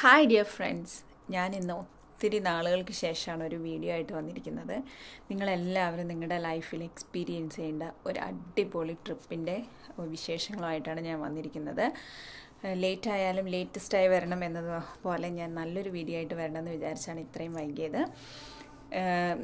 Hi dear friends ഞാൻ ഇന്ന് ഒത്തിരി നാളുകൾക്ക് ശേഷമാണ് ഒരു വീഡിയോ ആയിട്ട് വന്നിരിക്കുന്നത്. നിങ്ങളെല്ലാവരും നിങ്ങളുടെ ലൈഫിൽ എക്സ്പീരിയൻസ് ചെയ്യേണ്ട ഒരു അടിപൊളി ട്രിപ്പിന്റെ വിശേഷങ്ങളുമായിട്ടാണ് ഞാൻ വന്നിരിക്കുന്നത്. ലേറ്റ് ആയാലും ലേറ്റസ്റ്റായി വരണം എന്നത് പോലെ ഞാൻ നല്ലൊരു വീഡിയോ ആയിട്ട് വരണമെന്ന് വിചാരിച്ചാണ് ഇത്രയും വൈകിയത്.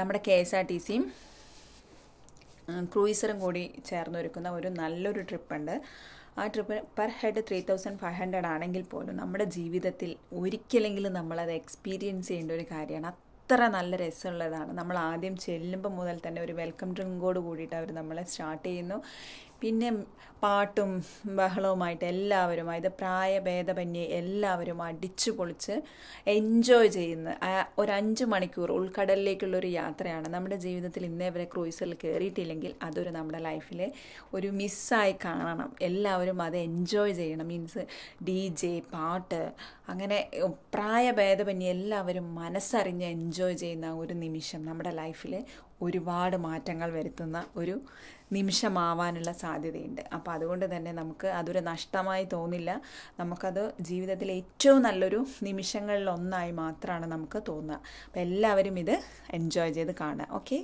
നമ്മുടെ കെ എസ് ആർ ടി സിയും ക്രൂയിസറും കൂടി ചേർന്നൊരുക്കുന്ന ഒരു നല്ലൊരു ട്രിപ്പുണ്ട് ആ trip per head three thousand five hundred ആണെങ്കിൽ പോലും നമ്മുടെ ജീവിതത്തിൽ ഒരിക്കലെങ്കിലും നമ്മളത് എക്സ്പീരിയൻസ് ചെയ്യേണ്ട ഒരു കാര്യമാണ്. അത്ര നല്ല രസമുള്ളതാണ്. നമ്മൾ ആദ്യം ചെല്ലുമ്പോൾ മുതൽ തന്നെ ഒരു വെൽക്കം ഡ്രിങ്കോട് കൂടിയിട്ട് അവർ നമ്മളെ സ്റ്റാർട്ട് ചെയ്യുന്നു. പിന്നെ പാട്ടും ബഹളവുമായിട്ട് എല്ലാവരും ഇത് പ്രായഭേദമന്യേ എല്ലാവരും അടിച്ചു പൊളിച്ച് എൻജോയ് ചെയ്യുന്ന ഒരു അഞ്ച് മണിക്കൂർ ഉൾക്കടലിലേക്കുള്ളൊരു യാത്രയാണ്. നമ്മുടെ ജീവിതത്തിൽ ഇന്നേ വരെ ക്രൂയിസിൽ കയറിയിട്ടില്ലെങ്കിൽ അതൊരു നമ്മുടെ ലൈഫിൽ ഒരു മിസ്സായി കാണണം. എല്ലാവരും അത് എൻജോയ് ചെയ്യണം. മീൻസ് ഡി ജെ പാട്ട് അങ്ങനെ പ്രായഭേദമന്യേ എല്ലാവരും മനസ്സറിഞ്ഞ് എൻജോയ് ചെയ്യുന്ന ഒരു നിമിഷം നമ്മുടെ ലൈഫിൽ ഒരുപാട് മാറ്റങ്ങൾ വരുത്തുന്ന ഒരു നിമിഷമാവാനുള്ള സാധ്യതയുണ്ട്. അപ്പോൾ അതുകൊണ്ട് തന്നെ നമുക്ക് അതൊരു നഷ്ടമായി തോന്നില്ല. നമുക്കത് ജീവിതത്തിലെ ഏറ്റവും നല്ലൊരു നിമിഷങ്ങളിലൊന്നായി മാത്രമാണ് നമുക്ക് തോന്നുക. അപ്പോൾ എല്ലാവരും ഇത് എൻജോയ് ചെയ്ത് കാണുക. ഓക്കെ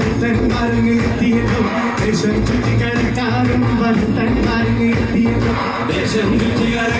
बर्तन मार लगती है तो। बेसन कुछ कर कारण बन तन मारने है तो। बेसन कुछ कर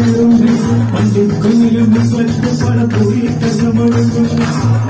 Thank you.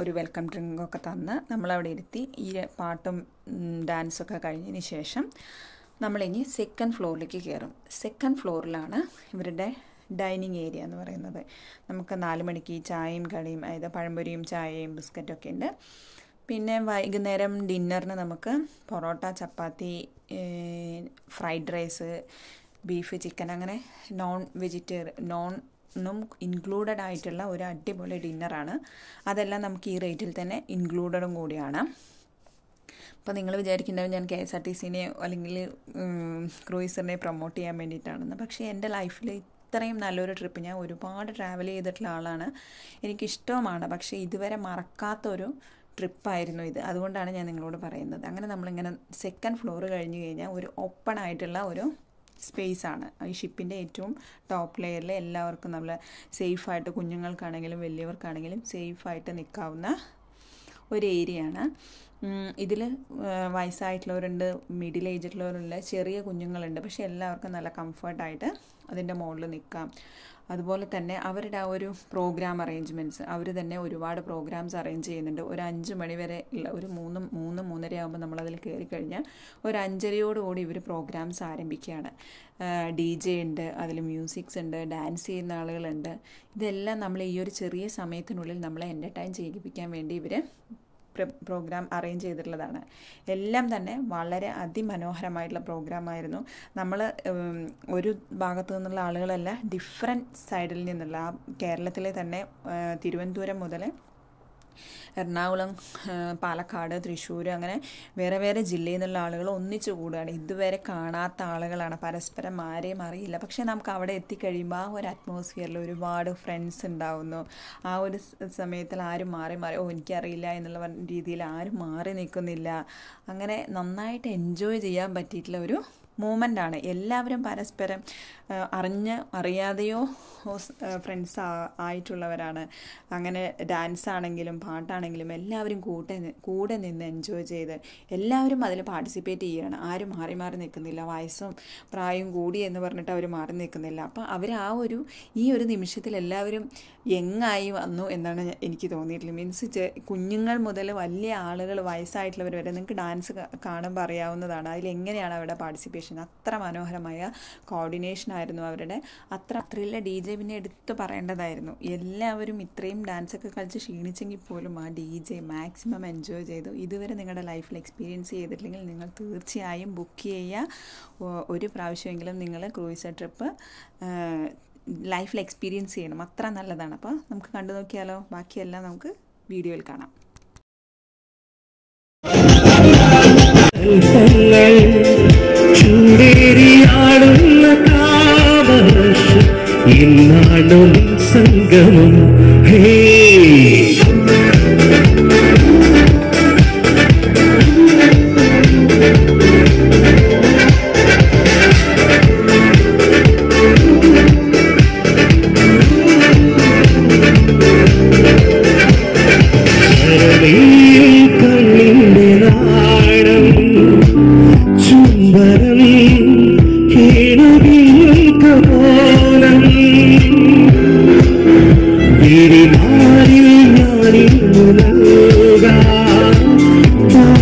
ഒരു വെൽക്കം ഡ്രിങ്കൊക്കെ തന്ന് നമ്മളവിടെ ഇരുത്തി ഈ പാട്ടും ഡാൻസൊക്കെ കഴിഞ്ഞതിന് ശേഷം നമ്മളിനി സെക്കൻഡ് ഫ്ലോറിലേക്ക് കയറും സെക്കൻഡ് ഫ്ലോറിലാണ് ഇവരുടെ ഡൈനിങ് ഏരിയ എന്ന് പറയുന്നത്. നമുക്ക് നാല് മണിക്ക് ചായയും കടിയും അതായത് പഴംപൊരിയും ചായയും ബിസ്ക്കറ്റൊക്കെ ഉണ്ട്. പിന്നെ വൈകുന്നേരം ഡിന്നറിന് നമുക്ക് parotta chapati fried rice beef chicken അങ്ങനെ നോൺ വെജിറ്റേറിയൻ നോൺ ും ഇൻക്ലൂഡഡ് ആയിട്ടുള്ള ഒരു അടിപൊളി ഡിന്നറാണ് അതെല്ലാം നമുക്ക് ഈ റേറ്റിൽ തന്നെ ഇൻക്ലൂഡഡും കൂടിയാണ്. അപ്പോൾ നിങ്ങൾ വിചാരിക്കുന്നുണ്ടാവും ഞാൻ കെ എസ് ആർ ടി സിനെ അല്ലെങ്കിൽ ക്രൂയിസറിനെ പ്രൊമോട്ട് ചെയ്യാൻ വേണ്ടിയിട്ടാണെന്ന്. പക്ഷേ എന്റെ ലൈഫിൽ ഇത്രയും നല്ലൊരു ട്രിപ്പ് ഞാൻ ഒരുപാട് ട്രാവൽ ചെയ്തിട്ടുള്ള ആളാണ്. എനിക്കിഷ്ടവുമാണ്. പക്ഷേ ഇതുവരെ മറക്കാത്തൊരു ട്രിപ്പായിരുന്നു ഇത്. അതുകൊണ്ടാണ് ഞാൻ നിങ്ങളോട് പറയുന്നത്. അങ്ങനെ നമ്മളിങ്ങനെ സെക്കൻഡ് ഫ്ലോർ കഴിഞ്ഞ് കഴിഞ്ഞാൽ ഒരു ഓപ്പൺ ആയിട്ടുള്ള ഒരു സ്പേസ് ആണ്. ഈ ഷിപ്പിന്റെ ഏറ്റവും ടോപ്പ് ലെയറിൽ എല്ലാവർക്കും നമ്മൾ സേഫായിട്ട് കുഞ്ഞുങ്ങൾക്കാണെങ്കിലും വലിയവർക്കാണെങ്കിലും സേഫായിട്ട് നിൽക്കാവുന്ന ഒരു ഏരിയയാണ് ഇതിൽ വയസ്സായിട്ടുള്ളവരുണ്ട് മിഡിൽ ഏജിലുള്ളവരുണ്ട് ചെറിയ കുഞ്ഞുങ്ങളുണ്ട്. പക്ഷേ എല്ലാവർക്കും നല്ല കംഫർട്ടായിട്ട് അതിന്റെ മുകളിൽ നിൽക്കാം അതുപോലെ തന്നെ അവരുടെ ആ ഒരു പ്രോഗ്രാം അറേഞ്ച്മെന്റ്സ് അവർ തന്നെ ഒരുപാട് പ്രോഗ്രാംസ് അറേഞ്ച് ചെയ്യുന്നുണ്ട്. ഒരു അഞ്ച് മണി വരെ ഉള്ള ഒരു മൂന്ന് മൂന്ന് മൂന്നര ആകുമ്പോൾ നമ്മളതിൽ കയറി കഴിഞ്ഞാൽ ഒരു അഞ്ചരയോടുകൂടി ഇവർ പ്രോഗ്രാംസ് ആരംഭിക്കുകയാണ്. ഡി ജെ ഉണ്ട് അതിൽ മ്യൂസിക്സ് ഉണ്ട് ഡാൻസ് ചെയ്യുന്ന ആളുകളുണ്ട്. ഇതെല്ലാം നമ്മൾ ഈ ഒരു ചെറിയ സമയത്തിനുള്ളിൽ നമ്മളെ എന്റർടൈൻ ചെയ്യിപ്പിക്കാൻ വേണ്ടി ഇവർ പ്രോഗ്രാം അറേഞ്ച് ചെയ്തിട്ടുള്ളതാണ്. എല്ലാം തന്നെ വളരെ അതിമനോഹരമായിട്ടുള്ള പ്രോഗ്രാമായിരുന്നു. നമ്മൾ ഒരു ഭാഗത്തു നിന്നുള്ള ആളുകളല്ല ഡിഫറെന്റ് സൈഡിൽ നിന്നുള്ള കേരളത്തിലെ തന്നെ തിരുവനന്തപുരം മുതൽ എറണാകുളം പാലക്കാട് തൃശ്ശൂർ അങ്ങനെ വേറെ വേറെ ജില്ലയിൽ നിന്നുള്ള ആളുകൾ ഒന്നിച്ചു കൂടുകയാണ്. ഇതുവരെ കാണാത്ത ആളുകളാണ്. പരസ്പരം ആരെയും അറിയില്ല. പക്ഷേ നമുക്ക് അവിടെ എത്തിക്കഴിയുമ്പോൾ ആ ഒരു അറ്റ്മോസ്ഫിയറിൽ ഒരുപാട് ഫ്രണ്ട്സ് ഉണ്ടാവുന്നു. ആ ഒരു സമയത്തിൽ ആരും മാറി മാറി ഓ എനിക്കറിയില്ല എന്നുള്ള രീതിയിൽ ആരും മാറി നിൽക്കുന്നില്ല. അങ്ങനെ നന്നായിട്ട് എൻജോയ് ചെയ്യാൻ പറ്റിയിട്ടുള്ള ഒരു മൂമെന്റ് ആണ് എല്ലാവരും പരസ്പരം അറിഞ്ഞ് അറിയാതെയോ ഫ്രണ്ട്സ് ആയിട്ടുള്ളവരാണ്. അങ്ങനെ ഡാൻസ് ആണെങ്കിലും പാട്ടാണെങ്കിലും എല്ലാവരും കൂടെ കൂടെ നിന്ന് എൻജോയ് ചെയ്ത് എല്ലാവരും അതിൽ പാർട്ടിസിപ്പേറ്റ് ചെയ്യുകയാണ് ആരും മാറി മാറി നിൽക്കുന്നില്ല. വയസ്സും പ്രായവും കൂടി എന്ന് പറഞ്ഞിട്ട് അവർ മാറി നിൽക്കുന്നില്ല. അപ്പം അവർ ആ ഒരു ഈ ഒരു നിമിഷത്തിൽ എല്ലാവരും യങ്ങായി വന്നു എന്നാണ് എനിക്ക് തോന്നിയിട്ടുള്ളത്. മീൻസ് കുഞ്ഞുങ്ങൾ മുതൽ വലിയ ആളുകൾ വയസ്സായിട്ടുള്ളവർ വരെ നിങ്ങൾക്ക് ഡാൻസ് കാണുമ്പോൾ അറിയാവുന്നതാണ്. അതിലെങ്ങനെയാണ് അവരുടെ പാർട്ടിസിപ്പേഷൻ അത്ര മനോഹരമായ കോർഡിനേഷൻ ആയിരുന്നു അവരുടെ. അത്ര അത്രയുള്ള ഡി ജെ പിന്നെ എടുത്തു പറയേണ്ടതായിരുന്നു. എല്ലാവരും ഇത്രയും ഡാൻസ് ഒക്കെ കളിച്ച് ക്ഷീണിച്ചെങ്കിൽ പോലും ആ ഡി ജെ മാക്സിമം എൻജോയ് ചെയ്തു. ഇതുവരെ നിങ്ങളുടെ ലൈഫിൽ എക്സ്പീരിയൻസ് ചെയ്തിട്ടില്ലെങ്കിൽ നിങ്ങൾ തീർച്ചയായും ബുക്ക് ചെയ്യുക. ഒരു പ്രാവശ്യമെങ്കിലും നിങ്ങൾ ക്രൂയിസ ട്രിപ്പ് ലൈഫിൽ എക്സ്പീരിയൻസ് ചെയ്യണം. അത്ര നല്ലതാണ്. അപ്പോൾ നമുക്ക് കണ്ടു നോക്കിയാലോ? ബാക്കിയെല്ലാം നമുക്ക് വീഡിയോയിൽ കാണാം. ചൂടേറിയാടുന്ന കാമവർഷം ഇന്നാടും സംഗമം. ഹേ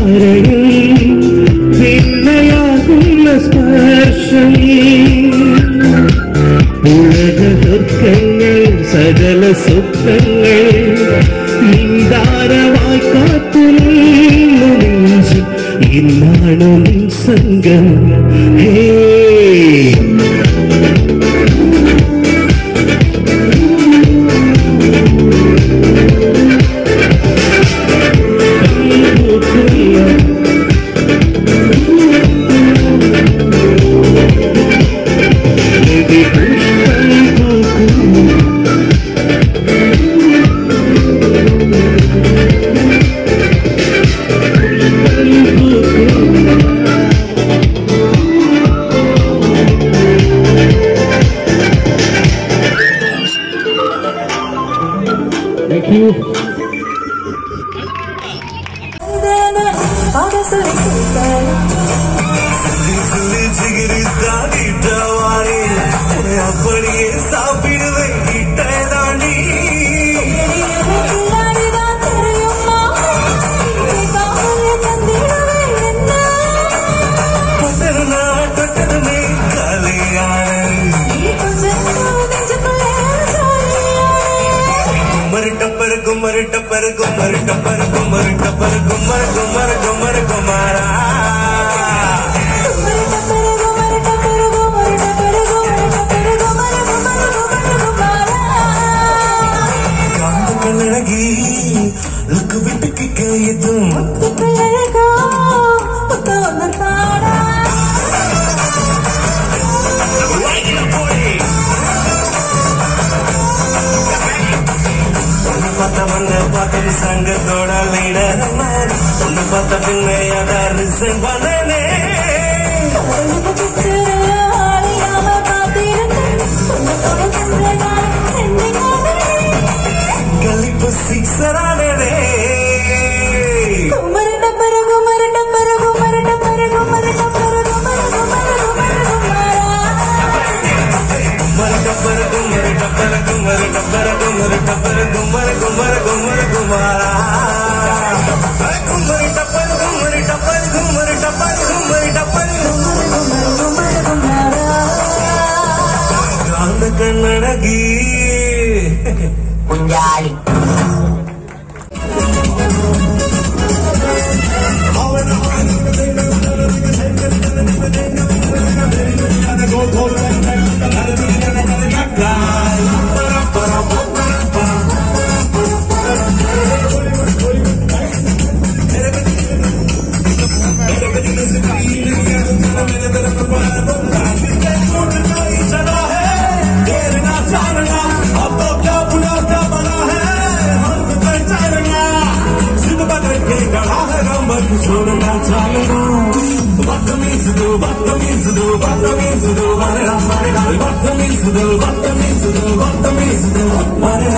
താരകൾ പിന്നയാകുന്ന സ്പർശം. ഉലക ദുഃഖങ്ങൾ സകല സ്വപ്നങ്ങൾ നിന്ദാരമായി കാത്തുനിന്നു നെഞ്ചിൽ ഇന്നാണു നിൻ സംഗം ഹേ டப்பரு கும்மரு டப்பரு கும்மரு டப்பரு கும்மரு கும்மரு மாதிரி சங்கத்தோட லீடர் உன்னை பார்த்த பின்ன அதான் ரிசன் பண்ணனே கலிப்பு சிக்ஸரானே டப்பர குமரு டப்பர குமரு டப்பர குமரு டப்பர குமரு galho. బద్దమీసుదు బద్దమీసుదు మరణ మరణ బద్దమీసుదు బద్దమీసుదు బద్దమీసుదు మరణ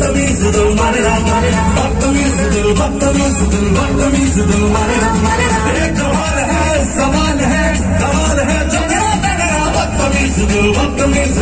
दो बदतमीज दो मरना मरना बदतमीज दो बदतमीज दो बदतमीज दो मरना मरना एक सवाल है सवाल है सवाल है जो मेरा तगड़ा बदतमीज दो बदतमीज